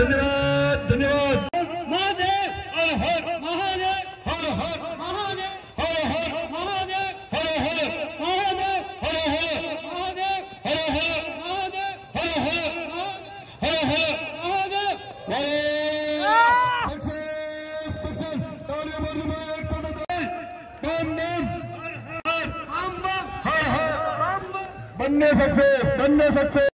धन्यवाद धन्यवाद बनने सक्सेस बनने सक्सेस